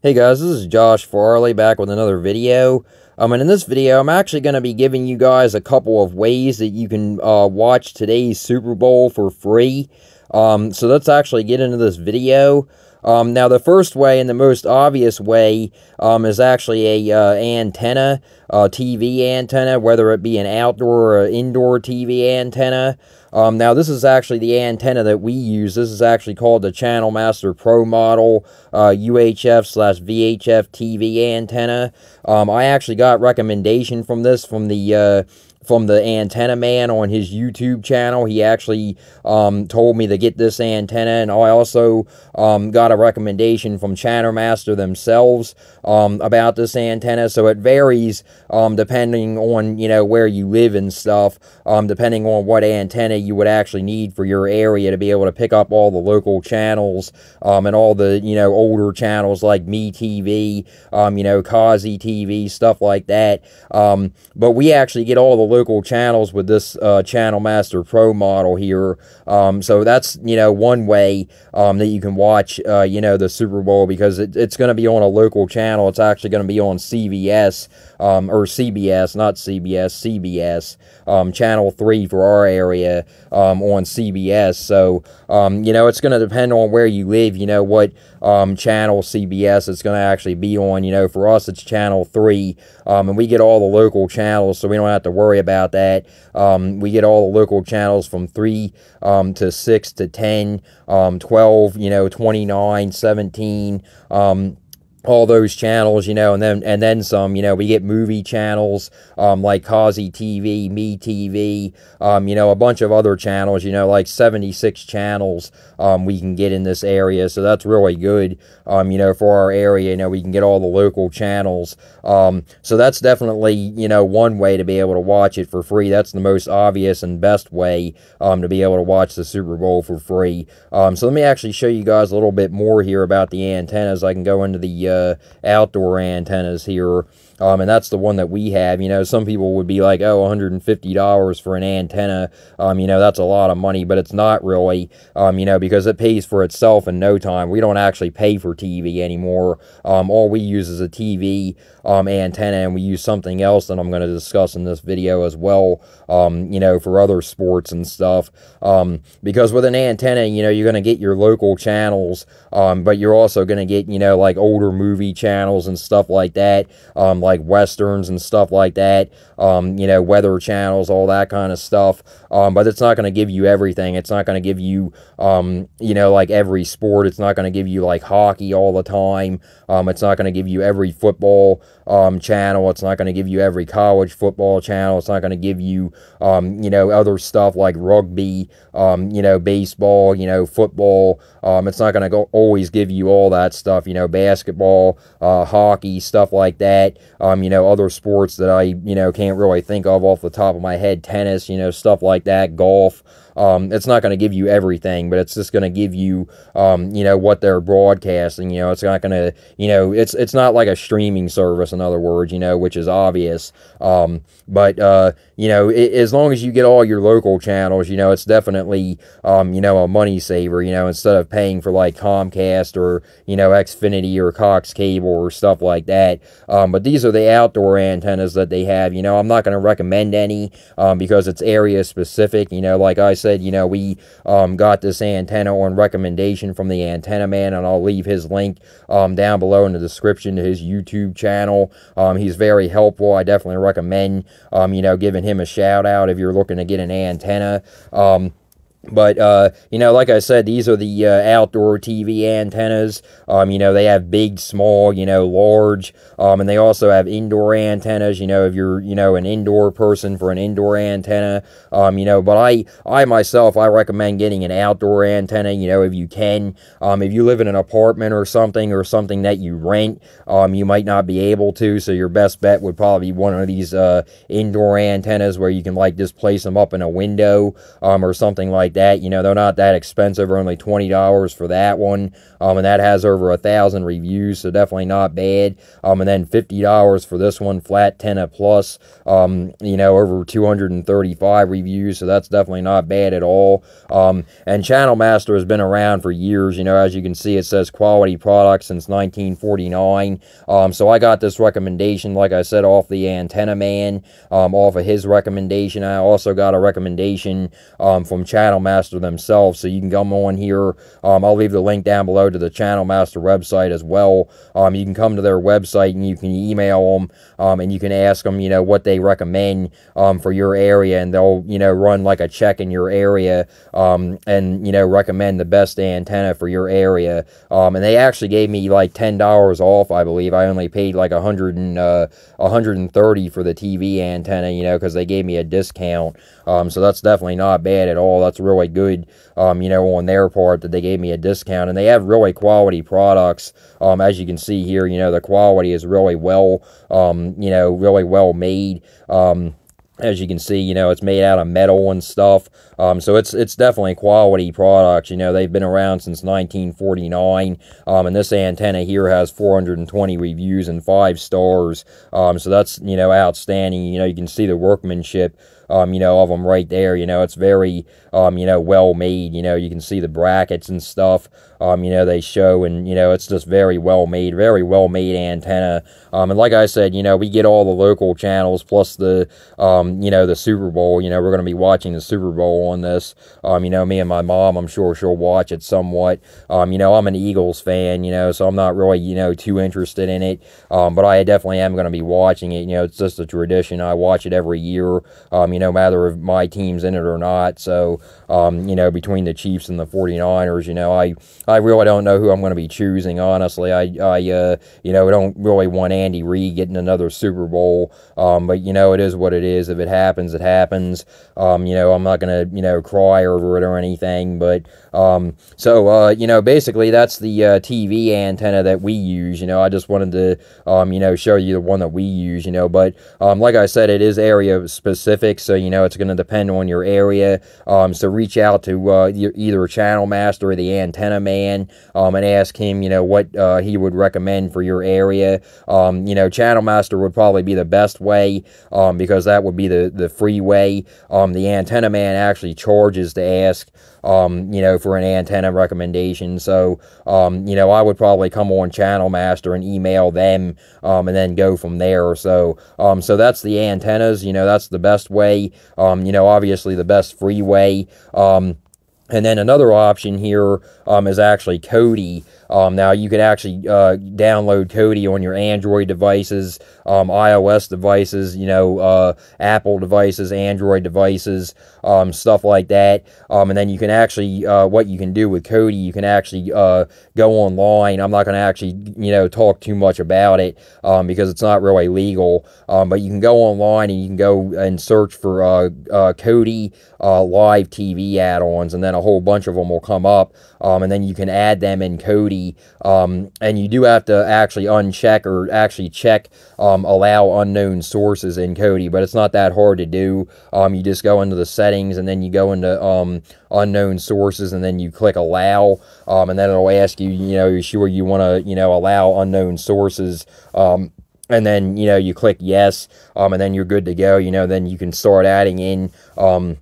Hey guys, this is Josh Farley back with another video. Um, and in this video, I'm actually going to be giving you guys a couple of ways that you can uh, watch today's Super Bowl for free. Um, so let's actually get into this video. Um, now, the first way and the most obvious way um, is actually a uh, antenna, a TV antenna, whether it be an outdoor or indoor TV antenna. Um, now, this is actually the antenna that we use. This is actually called the Channel Master Pro model uh, UHF slash VHF TV antenna. Um, I actually got recommendation from this from the uh, from the antenna man on his YouTube channel. He actually um, told me to get this antenna, and I also um, got a recommendation from Channel Master themselves um, about this antenna. So it varies um, depending on you know where you live and stuff, um, depending on what antenna you would actually need for your area to be able to pick up all the local channels um, and all the you know older channels like MeTV, you know Cozi TV, stuff like that. but we actually get all the local channels with this uh, Channel Master Pro model here. Um, so that's, you know, one way um, that you can watch, uh, you know, the Super Bowl because it, it's going to be on a local channel. It's actually going to be on CBS um, or CBS, not CBS, CBS, um, Channel 3 for our area um, on CBS. So, um, you know, it's going to depend on where you live, you know, what channel CBS it's going to actually be on. You know, for us, it's Channel 3, um, and we get all the local channels, so we don't have to worry about that. Um, we get all the local channels from 3 um, to 6 to 10, um, 12, you know, 29, 17, all those channels, you know, and then and then some, you know, we get movie channels um, like Cozi TV, Me TV, um, you know, a bunch of other channels, you know, like 76 channels um, we can get in this area. So that's really good, um, you know, for our area. You know, we can get all the local channels. Um, so that's definitely, you know, one way to be able to watch it for free. That's the most obvious and best way um, to be able to watch the Super Bowl for free. Um, so let me actually show you guys a little bit more here about the antennas. I can go into the uh, outdoor antennas here. Um, and that's the one that we have. You know, some people would be like, oh, $150 for an antenna. Um, you know, that's a lot of money, but it's not really, um, you know, because it pays for itself in no time. We don't actually pay for TV anymore. Um, all we use is a TV um, antenna, and we use something else that I'm going to discuss in this video as well, um, you know, for other sports and stuff. Um, because with an antenna, you know, you're going to get your local channels, um, but you're also going to get, you know, like older movie channels and stuff like that, um, westerns and stuff like that, um, you know, weather channels, all that kind of stuff. Um, but it's not going to give you everything. It's not going to give you, um, you know, like every sport. It's not going to give you like hockey all the time. Um, it's not going to give you every football um, channel. It's not going to give you every college football channel. It's not going to give you, um, you know, other stuff like rugby, um, you know, baseball, you know, football. Um, it's not going to always give you all that stuff, you know, basketball, uh, hockey, stuff like that. Um, you know, other sports that I, you know, can't really think of off the top of my head, tennis, you know, stuff like that, golf. Um, it's not going to give you everything, but it's just going to give you, um, you know, what they're broadcasting. You know, it's not going to, you know, it's it's not like a streaming service, in other words, you know, which is obvious. Um, but uh, you know, it, as long as you get all your local channels, you know, it's definitely, um, you know, a money saver. You know, instead of paying for like Comcast or you know Xfinity or Cox Cable or stuff like that. Um, but these are the outdoor antennas that they have. You know, I'm not going to recommend any um, because it's area specific. You know, like I said you know, we um, got this antenna on recommendation from the antenna man, and I'll leave his link um, down below in the description to his YouTube channel. Um, he's very helpful. I definitely recommend, um, you know, giving him a shout out if you're looking to get an antenna. But, uh, you know, like I said, these are the uh, outdoor TV antennas. Um, you know, they have big, small, you know, large, um, and they also have indoor antennas, you know, if you're, you know, an indoor person for an indoor antenna. Um, you know, but I, I myself, I recommend getting an outdoor antenna, you know, if you can. Um, if you live in an apartment or something, or something that you rent, um, you might not be able to, so your best bet would probably be one of these, uh, indoor antennas where you can, like, just place them up in a window, um, or something like that. You know, they're not that expensive, only $20 for that one. Um, and that has over a thousand reviews, so definitely not bad. Um, and then $50 for this one, Flat Antenna Plus, um, you know, over 235 reviews, so that's definitely not bad at all. Um, and Channel Master has been around for years, you know, as you can see, it says quality product since 1949. Um, so I got this recommendation, like I said, off the Antenna Man, um, off of his recommendation. I also got a recommendation um, from Channel Master themselves, so you can come on here. Um, I'll leave the link down below to the Channel Master website as well. Um, you can come to their website and you can email them um, and you can ask them, you know, what they recommend um, for your area, and they'll, you know, run like a check in your area um, and, you know, recommend the best antenna for your area. Um, and they actually gave me like $10 off, I believe. I only paid like 100 and, uh, 130 for the TV antenna, you know, because they gave me a discount. Um, so that's definitely not bad at all. That's really good, um, you know, on their part that they gave me a discount. And they have really quality products. Um, as you can see here, you know, the quality is really well, um, you know, really well made. Um, as you can see, you know, it's made out of metal and stuff. Um, so it's it's definitely quality products. You know, they've been around since 1949. Um, and this antenna here has 420 reviews and five stars. Um, so that's, you know, outstanding. You know, you can see the workmanship um, you know, of them right there. You know, it's very, um, you know, well made. You know, you can see the brackets and stuff. Um, you know, they show, and you know, it's just very well made, very well made antenna. Um, and like I said, you know, we get all the local channels plus the, um, you know, the Super Bowl. You know, we're going to be watching the Super Bowl on this. Um, you know, me and my mom, I'm sure she'll watch it somewhat. Um, you know, I'm an Eagles fan. You know, so I'm not really, you know, too interested in it. Um, but I definitely am going to be watching it. You know, it's just a tradition. I watch it every year. Um, you know, matter if my team's in it or not. So, um, you know, between the Chiefs and the 49ers, you know, I, I really don't know who I'm going to be choosing, honestly. I, I uh, you know, don't really want Andy Reid getting another Super Bowl. Um, but, you know, it is what it is. If it happens, it happens. Um, you know, I'm not going to, you know, cry over it or anything. But, um, so, uh, you know, basically that's the uh, TV antenna that we use. You know, I just wanted to, um, you know, show you the one that we use, you know. But, um, like I said, it is area specific. So, you know, it's going to depend on your area. Um, so reach out to uh, either channel master or the antenna man um, and ask him, you know, what uh, he would recommend for your area. Um, you know, channel master would probably be the best way because that would be the, the free way. The antenna man actually charges to ask um, you know, for an antenna recommendation. So, um, you know, I would probably come on Channel Master and email them, um, and then go from there. So, um, so that's the antennas. You know, that's the best way. Um, you know, obviously the best free way. Um, and then another option here um, is actually Kodi. Um, now, you can actually uh, download Kodi on your Android devices, um, iOS devices, you know, uh, Apple devices, Android devices, um, stuff like that. Um, and then you can actually, uh, what you can do with Kodi, you can actually uh, go online. I'm not going to actually, you know, talk too much about it um, because it's not really legal. But you can go online and you can go and search for uh, uh, Kodi live TV add-ons, and then a whole bunch of them will come up. and then you can add them in Kodi, and you do have to actually uncheck or actually check allow unknown sources in Kodi, but it's not that hard to do. you just go into the settings and then you go into um, unknown sources and then you click allow um, and then it'll ask you, you know, sure you want to, you know, allow unknown sources. Um, and then, you know, you click yes, um, and then you're good to go. You know, then you can start adding in, um,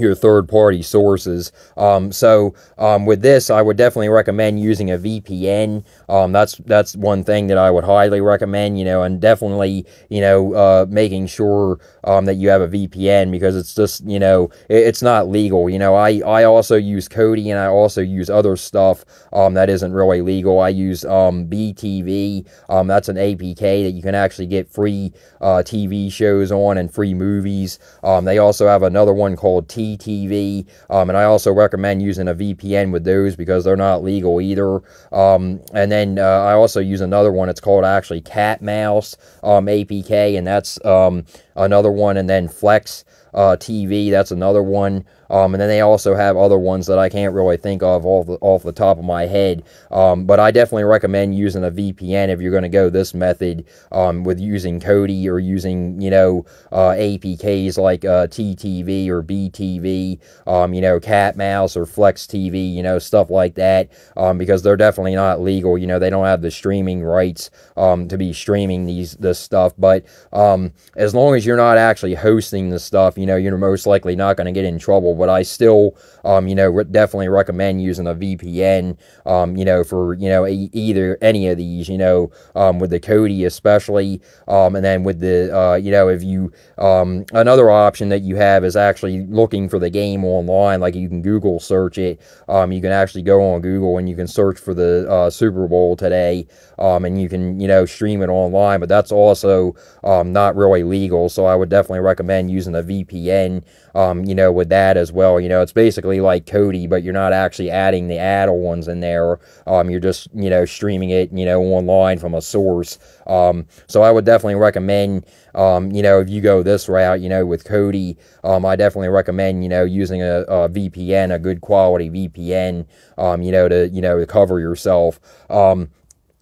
your third party sources. Um, so um, with this, I would definitely recommend using a VPN. Um, that's that's one thing that I would highly recommend. You know, and definitely you know uh, making sure um, that you have a VPN because it's just you know it, it's not legal. You know, I I also use Kodi and I also use other stuff um, that isn't really legal. I use um, BTV. that's an APK that you can actually get free uh, TV shows on and free movies. they also have another one called T TV, um, and I also recommend using a VPN with those because they're not legal either. Um, and then uh, I also use another one. It's called actually Cat Mouse um, APK, and that's um, another one. And then Flex uh, TV. That's another one. Um, and then they also have other ones that I can't really think of off the, off the top of my head. Um, but I definitely recommend using a VPN if you're going to go this method um, with using Kodi or using, you know, uh, APKs like uh, TTV or BTV, um, you know, Cat Mouse or Flex TV, you know, stuff like that, um, because they're definitely not legal. You know, they don't have the streaming rights um, to be streaming these this stuff. But as long as you're not actually hosting the stuff, you know, you're most likely not going to get in trouble but I still, um, you know, re definitely recommend using a VPN, um, you know, for, you know, e either any of these, you know, um, with the Kodi especially, um, and then with the, uh, you know, if you, um, another option that you have is actually looking for the game online, like you can Google search it, um, you can actually go on Google and you can search for the uh, Super Bowl today, um, and you can, you know, stream it online, but that's also um, not really legal, so I would definitely recommend using a VPN, um, you know, with that as well. You know, it's basically like Kodi, but you're not actually adding the add-ons in there. Um, you're just, you know, streaming it, you know, online from a source. Um, so I would definitely recommend, um, you know, if you go this route, you know, with Kodi, um, I definitely recommend, you know, using a, a VPN, a good quality VPN, um, you know, to, you know, cover yourself. Um,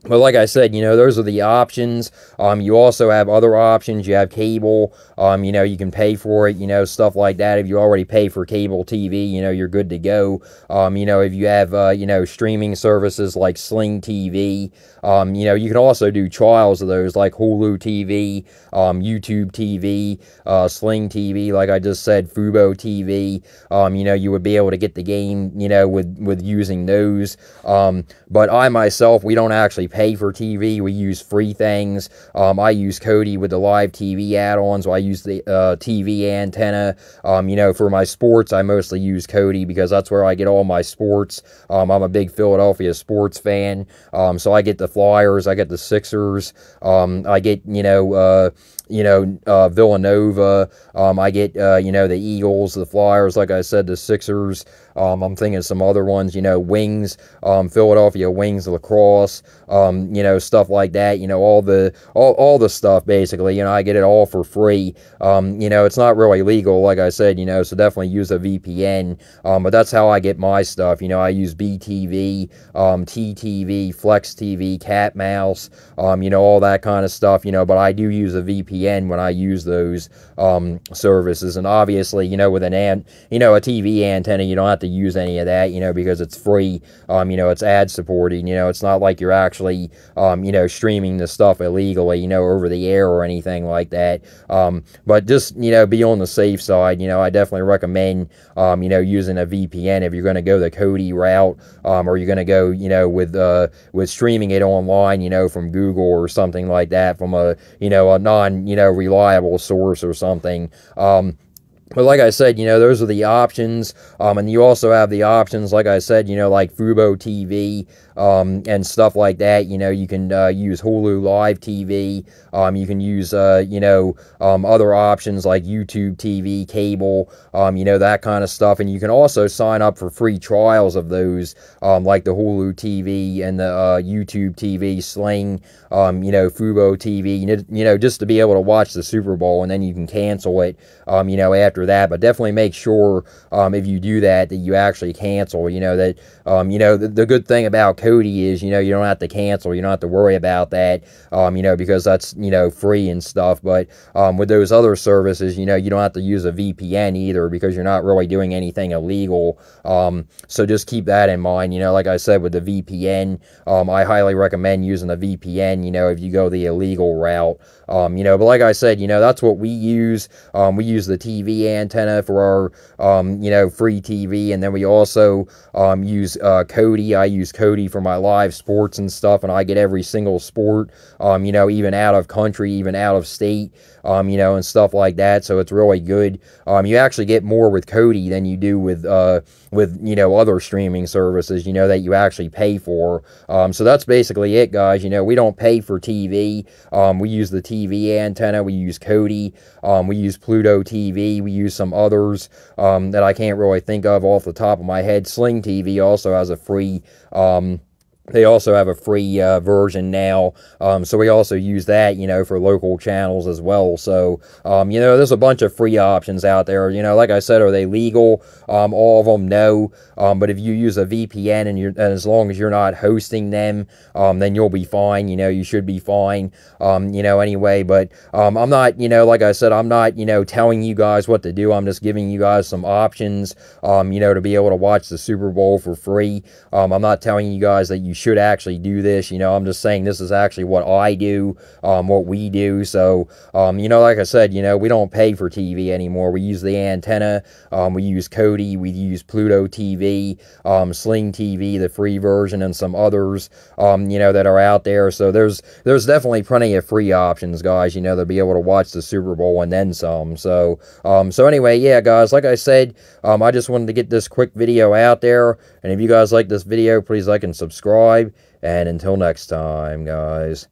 but like I said, you know, those are the options. Um, you also have other options. You have cable. Um, you know, you can pay for it, you know, stuff like that. If you already pay for cable TV, you know, you're good to go. Um, you know, if you have, uh, you know, streaming services like Sling TV, um, you know, you can also do trials of those like Hulu TV, um, YouTube TV, uh, Sling TV, like I just said, Fubo TV. Um, you know, you would be able to get the game, you know, with, with using those. Um, but I myself, we don't actually pay for TV. We use free things. Um, I use Kodi with the live TV add-ons. I use the uh, TV antenna. Um, you know, for my sports, I mostly use Kodi because that's where I get all my sports. Um, I'm a big Philadelphia sports fan, um, so I get the Flyers, I get the Sixers, um, I get you know. Uh, you know, uh, Villanova. Um, I get, uh, you know, the Eagles, the Flyers, like I said, the Sixers. Um, I'm thinking some other ones, you know, Wings, um, Philadelphia Wings, lacrosse, um, you know, stuff like that. You know, all the all, all the stuff basically. You know, I get it all for free. Um, you know, it's not really legal, like I said. You know, so definitely use a VPN. Um, but that's how I get my stuff. You know, I use BTV, um, TTV, Flex TV, Cat Mouse. Um, you know, all that kind of stuff. You know, but I do use a VPN when I use those um, services. And obviously, you know, with an an you know a TV antenna, you don't have to use any of that. You know, because it's free. Um, you know, it's ad supported. You know, it's not like you're actually um, you know streaming the stuff illegally. You know, over the air or anything like that. Um, but just you know, be on the safe side. You know, I definitely recommend um, you know using a VPN if you're going to go the Kodi route, um, or you're going to go you know with uh, with streaming it online. You know, from Google or something like that, from a you know a non you know reliable source or something. Um, but like I said, you know, those are the options. Um, and you also have the options, like I said, you know, like Fubo TV um, and stuff like that. You know, you can uh, use Hulu Live TV. Um, you can use, uh, you know, um, other options like YouTube TV, cable, um, you know, that kind of stuff. And you can also sign up for free trials of those, um, like the Hulu TV and the uh, YouTube TV, Sling, you know, Fubo TV, you know, just to be able to watch the Super Bowl. And then you can cancel it, you know, after that. But definitely make sure um, if you do that that you actually cancel. You know that um, you know the, the, good thing about Kodi is you know you don't have to cancel. You don't have to worry about that. Um, you know because that's you know free and stuff. But um, with those other services, you know you don't have to use a VPN either because you're not really doing anything illegal. Um, so just keep that in mind. You know, like I said with the VPN, um, I highly recommend using a VPN. You know if you go the illegal route. you know, but like I said, you know that's what we use. we use the TV antenna for our, um, you know, free TV. And then we also um, use uh, Kodi. I use Kodi for my live sports and stuff, and I get every single sport, um, you know, even out of country, even out of state, um, you know, and stuff like that. So it's really good. Um, you actually get more with Kodi than you do with, uh, with, you know, other streaming services, you know, that you actually pay for. Um, so that's basically it, guys. You know, we don't pay for TV. Um, we use the TV antenna. We use Kodi. Um, we use Pluto TV. We use some others that I can't really think of off the top of my head. Sling TV also has a free um, they also have a free uh, version now. Um, so we also use that, you know, for local channels as well. So, um, you know, there's a bunch of free options out there. You know, like I said, are they legal? Um, all of them, no. Um, but if you use a VPN and, you're, and as long as you're not hosting them, um, then you'll be fine. You know, you should be fine, um, you know, anyway. But I'm not, you know, like I said, I'm not, you know, telling you guys what to do. I'm just giving you guys some options, you know, to be able to watch the Super Bowl for free. I'm not telling you guys that you should actually do this. You know, I'm just saying this is actually what I do, um, what we do. So, um, you know, like I said, you know, we don't pay for TV anymore. We use the antenna. Um, we use Kodi. We use Pluto TV, um, Sling TV, the free version, and some others, um, you know, that are out there. So there's there's definitely plenty of free options, guys. You know, to be able to watch the Super Bowl and then some. So, um, so anyway, yeah, guys, like I said, I just wanted to get this quick video out there. And if you guys like this video, please like and subscribe. And until next time, guys.